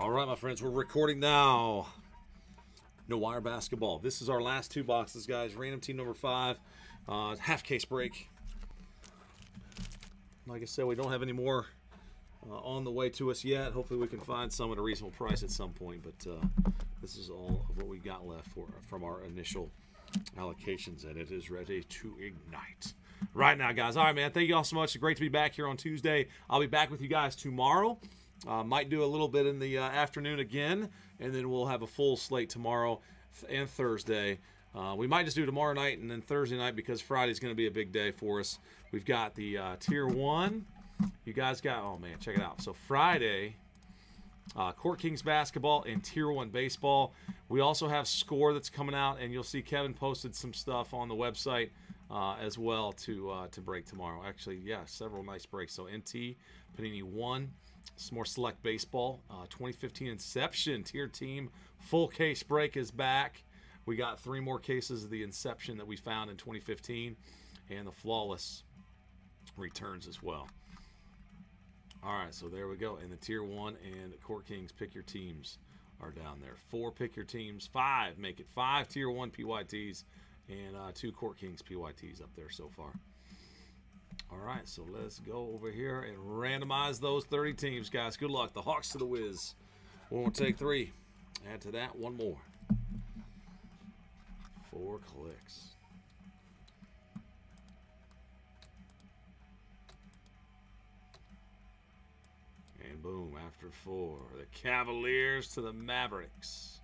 All right, my friends, we're recording now. Noir basketball. This is our last two boxes, guys. Random team number five, uh, half case break. Like I said, we don't have any more uh, on the way to us yet. Hopefully, we can find some at a reasonable price at some point. But uh, this is all of what we got left for from our initial allocations, and it is ready to ignite right now, guys. All right, man. Thank you all so much. It's great to be back here on Tuesday. I'll be back with you guys tomorrow. Uh, might do a little bit in the uh, afternoon again, and then we'll have a full slate tomorrow and Thursday. Uh, we might just do tomorrow night and then Thursday night because Friday's going to be a big day for us. We've got the uh, tier one. You guys got, oh man, check it out. So Friday, uh, Court Kings basketball and tier one baseball. We also have score that's coming out, and you'll see Kevin posted some stuff on the website uh, as well to uh, to break tomorrow. Actually, yeah, several nice breaks. So NT Panini one, some more select baseball. Uh, 2015 Inception tier team full case break is back. We got three more cases of the Inception that we found in 2015, and the flawless returns as well. All right, so there we go. And the tier one and Court Kings pick your teams are down there. Four pick your teams, five make it five tier one PYTs, and uh, two Court Kings PYTs up there so far. All right, so let's go over here and randomize those 30 teams, guys. Good luck. The Hawks to the Wiz. Won't take three. Add to that one more. Four clicks. And boom, after four, the Cavaliers to the Mavericks.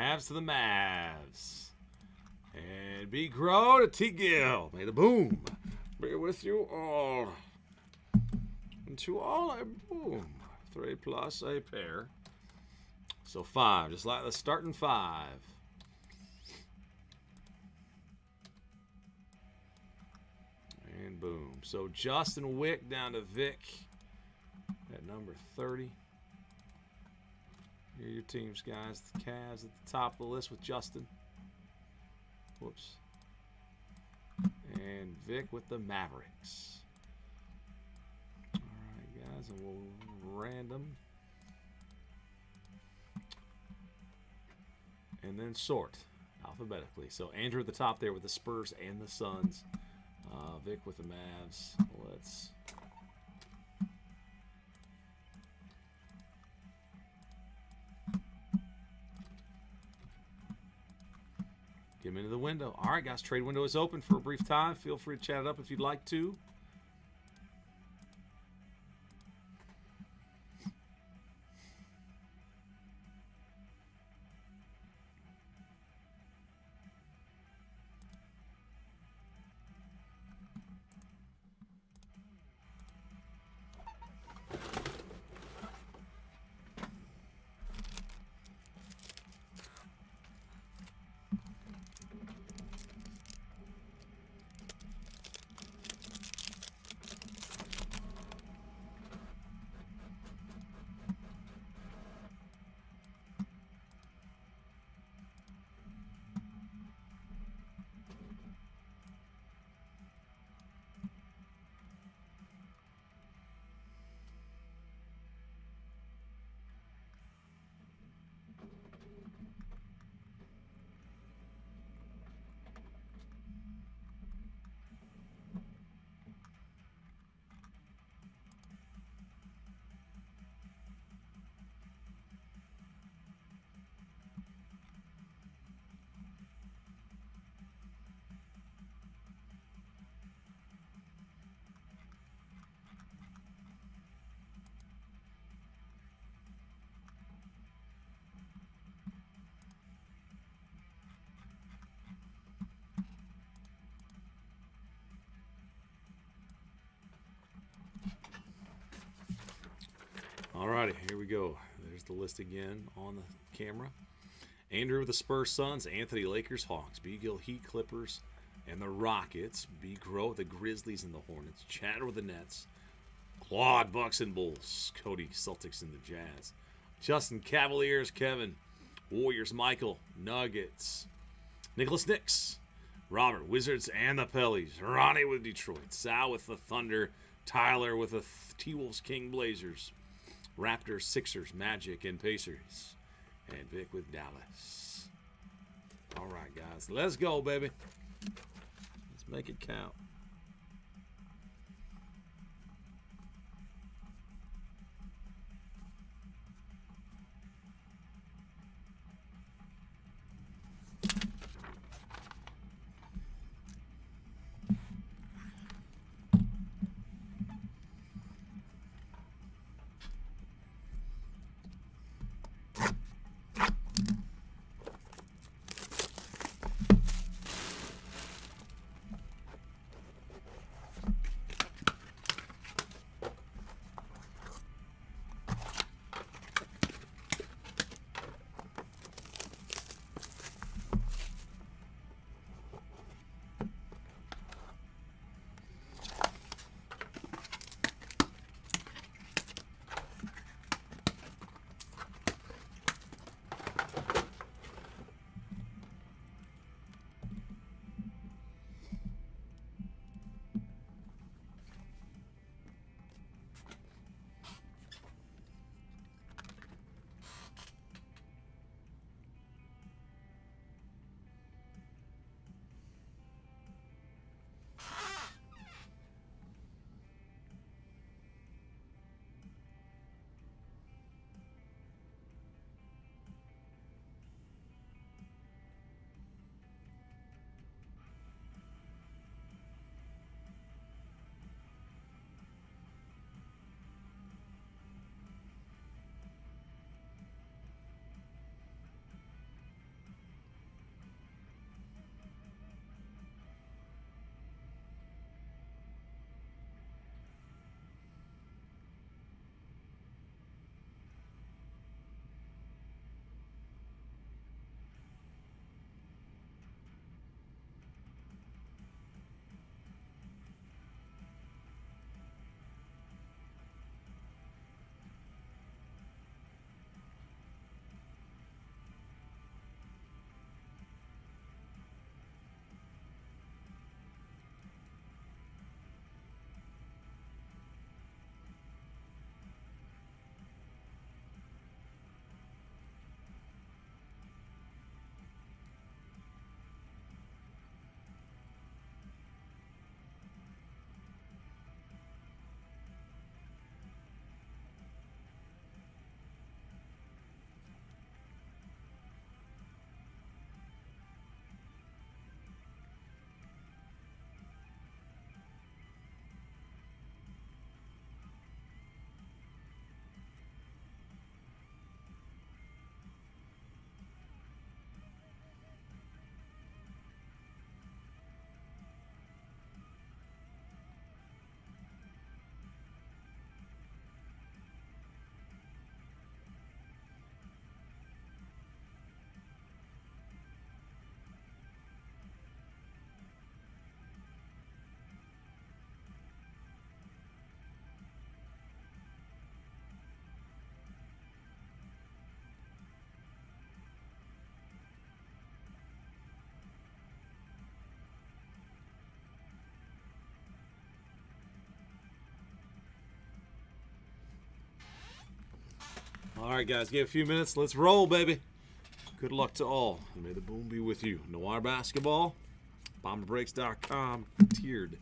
Cavs to the Mavs. And B. Grow to T. Gill. May the boom be with you all. And to all a boom. Three plus a pair. So five, just like the starting five. And boom. So Justin Wick down to Vic at number 30. Here are your teams, guys. The Cavs at the top of the list with Justin. Whoops. And Vic with the Mavericks. All right, guys, and we'll random. And then sort alphabetically. So Andrew at the top there with the Spurs and the Suns. Uh, Vic with the Mavs. Let's Get them into the window. All right, guys, trade window is open for a brief time. Feel free to chat it up if you'd like to. Righty, here we go. There's the list again on the camera. Andrew with the Spurs Suns, Anthony Lakers, Hawks, B. Gill Heat Clippers, and the Rockets. B. Grow the Grizzlies and the Hornets. Chad with the Nets. Claude Bucks and Bulls. Cody Celtics and the Jazz. Justin Cavaliers, Kevin Warriors, Michael. Nuggets. Nicholas Knicks. Robert, Wizards and the Pellies. Ronnie with Detroit. Sal with the Thunder. Tyler with the T Wolves, King Blazers. Raptors, Sixers, Magic, and Pacers. And Vic with Dallas. All right, guys. Let's go, baby. Let's make it count. All right, guys, give a few minutes. Let's roll, baby. Good luck to all, and may the boom be with you. Noir Basketball, BomberBreaks.com, tiered.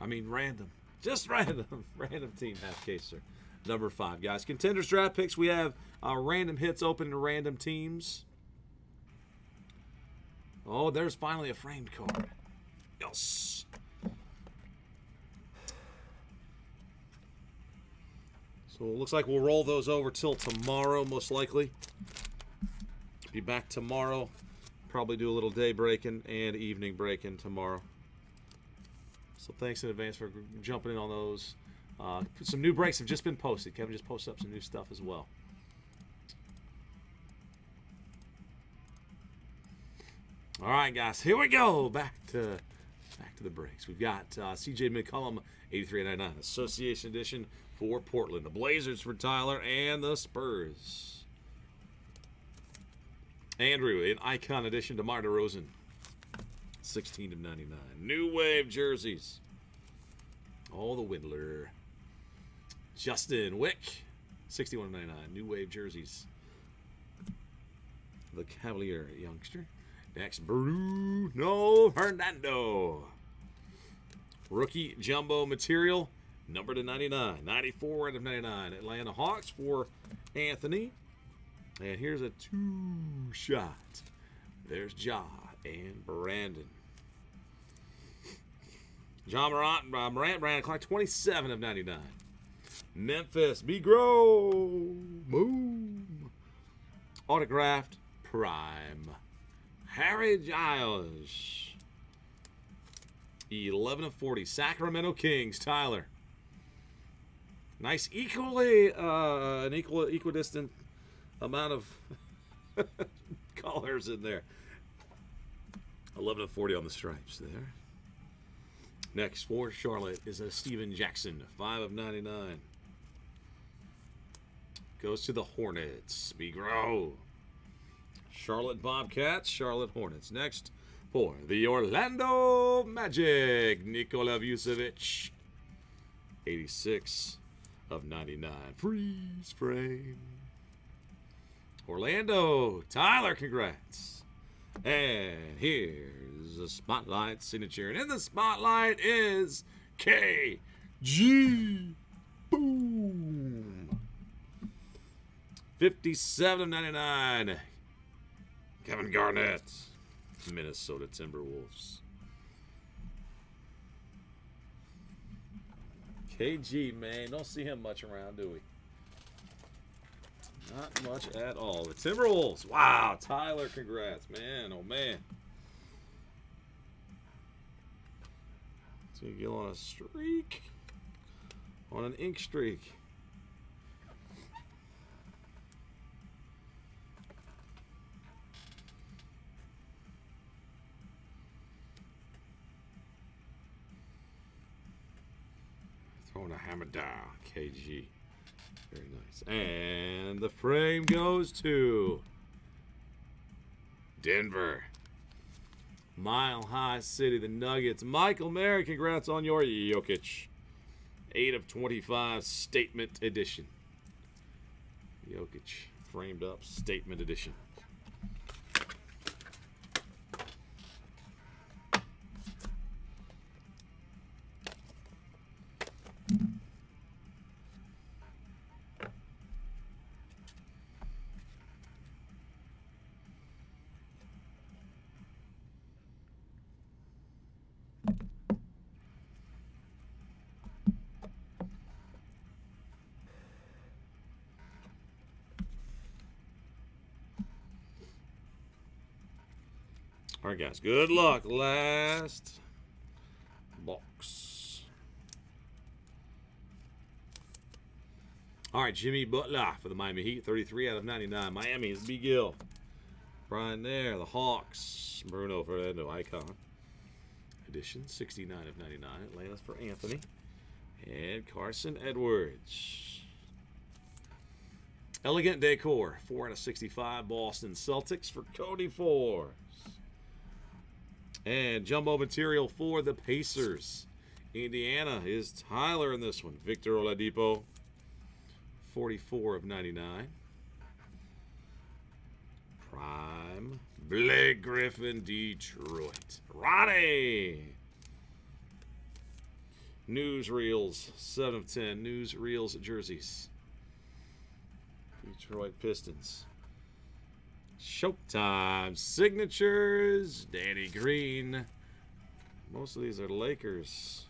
I mean, random. Just random. random team half caser. Number five, guys. Contenders draft picks. We have uh, random hits open to random teams. Oh, there's finally a framed card. Yes. So it looks like we'll roll those over till tomorrow, most likely. Be back tomorrow. Probably do a little day breaking and evening breaking tomorrow. So thanks in advance for jumping in on those. Uh, some new breaks have just been posted. Kevin just posted up some new stuff as well. All right, guys, here we go. Back to back to the breaks. We've got uh, CJ McCollum, 83.99 Association Edition for Portland, the Blazers for Tyler, and the Spurs. Andrew, an icon addition DeMar DeRozan. 16 of 99. New Wave jerseys. All the Windler. Justin Wick, 61 of 99. New Wave jerseys. The Cavalier youngster. Next, Bruno Fernando. Rookie jumbo material, number to 99. 94 out of 99. Atlanta Hawks for Anthony. And here's a two shot. There's Ja and Brandon. Ja Morant, uh, Morant, Brandon Clarke, 27 of 99. Memphis, B. Grow, Boom. Autographed Prime. Harry Giles. 11 of 40. Sacramento Kings, Tyler. Nice, equally, uh, an equal, equidistant amount of colors in there. 11 of 40 on the stripes there. Next for Charlotte is a Stephen Jackson, 5 of 99. Goes to the Hornets. Begro. Charlotte Bobcats, Charlotte Hornets. Next for the Orlando Magic, Nikola Vucevic. 86 of 99. Freeze frame. Orlando, Tyler, congrats. And here's the spotlight signature. And in the spotlight is KG. Boom. 57 of 99. Kevin Garnett, Minnesota Timberwolves. KG, man, don't see him much around, do we? Not much at all. The Timberwolves. Wow, Tyler, congrats, man. Oh, man. You get on a streak. On an ink streak. Throwing a hammer down. KG. Very nice. And the frame goes to Denver. Mile High City, the Nuggets. Michael Merrick, congrats on your Jokic. 8 of 25 statement edition. Jokic framed up statement edition. All right, guys. Good luck. Last box. All right, Jimmy Butler for the Miami Heat, 33 out of 99. Miami is B. Gill. Brian there. The Hawks. Bruno Fernando, icon. Edition, 69 of 99. Atlanta's for Anthony. And Carson Edwards. Elegant Decor, 4 out of 65. Boston Celtics for Cody Forbes. And jumbo material for the Pacers. Indiana is Tyler in this one. Victor Oladipo, 44 of 99. Prime. Blake Griffin, Detroit. Ronnie. Newsreels, 7 of 10. Newsreels jerseys. Detroit Pistons. Showtime signatures. Danny Green. Most of these are Lakers.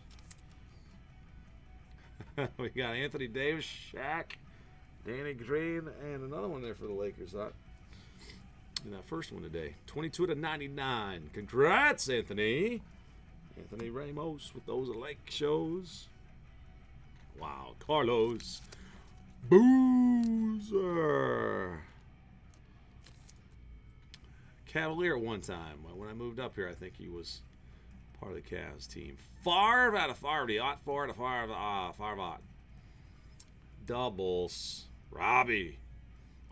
we got Anthony Davis, Shaq, Danny Green, and another one there for the Lakers. That in that first one today. 22 to 99. Congrats, Anthony. Anthony Ramos with those Lake shows. Wow, Carlos Boozer. Cavalier one time. When I moved up here, I think he was part of the Cavs team. Favre out of Favre. Ott Favre to Favre. Ah, Favre. Doubles. Robbie.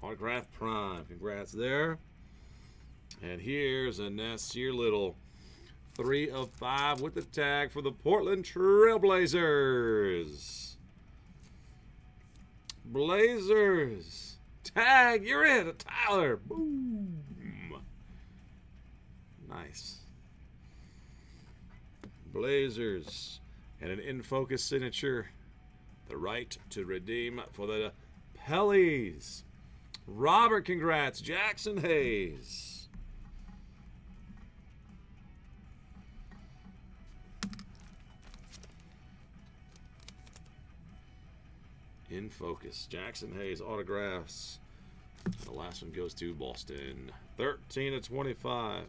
Autograph Prime. Congrats there. And here's a Nassir Little. Three of five with the tag for the Portland Trailblazers. Blazers. Tag, you're in. Tyler. Boom. Nice. Blazers. And an in focus signature. The right to redeem for the Pellies. Robert, congrats. Jaxson Hayes. In focus. Jaxson Hayes autographs. The last one goes to Boston. 13 to 25.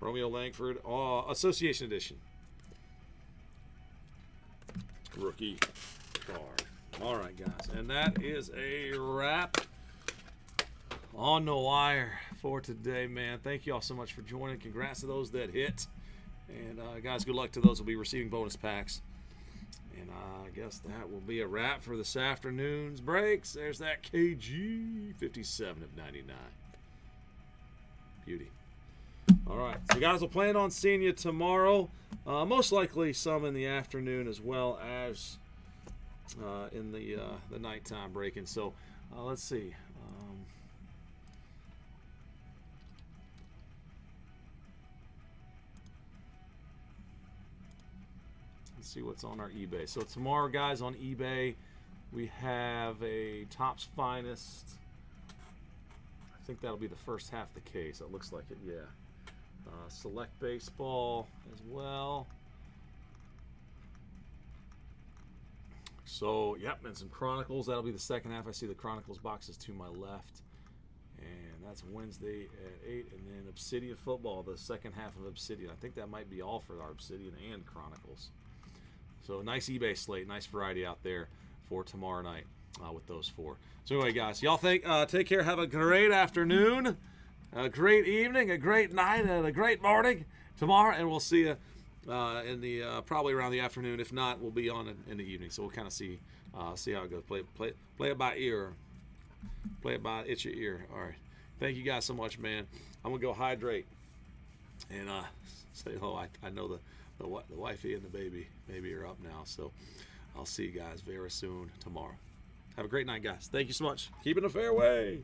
Romeo Langford, uh, Association Edition. Rookie card. All right, guys. And that is a wrap on the wire for today, man. Thank you all so much for joining. Congrats to those that hit. And, uh, guys, good luck to those who will be receiving bonus packs. And I guess that will be a wrap for this afternoon's breaks. There's that KG 57 of 99. Beauty. All right, so guys, we'll plan on seeing you tomorrow. Uh, most likely some in the afternoon as well as uh, in the uh, the nighttime breaking. So uh, let's see. Um, let's see what's on our eBay. So tomorrow, guys, on eBay, we have a Topps Finest. I think that'll be the first half the case. It looks like it, yeah. Uh, select baseball as well. So, yep, and some Chronicles. That'll be the second half. I see the Chronicles boxes to my left. And that's Wednesday at 8. And then Obsidian Football, the second half of Obsidian. I think that might be all for our Obsidian and Chronicles. So, nice eBay slate. Nice variety out there for tomorrow night uh, with those four. So, anyway, guys, y'all think, uh, take care. Have a great afternoon a great evening, a great night, and a great morning tomorrow, and we'll see you uh, in the uh, probably around the afternoon. If not, we'll be on in, in the evening. So we'll kind of see uh, see how it goes. Play play play it by ear. Play it by itch your ear. All right. Thank you guys so much, man. I'm gonna go hydrate and uh, say hello. I, I know the, the the wifey and the baby maybe are up now. So I'll see you guys very soon tomorrow. Have a great night, guys. Thank you so much. Keep it a fairway.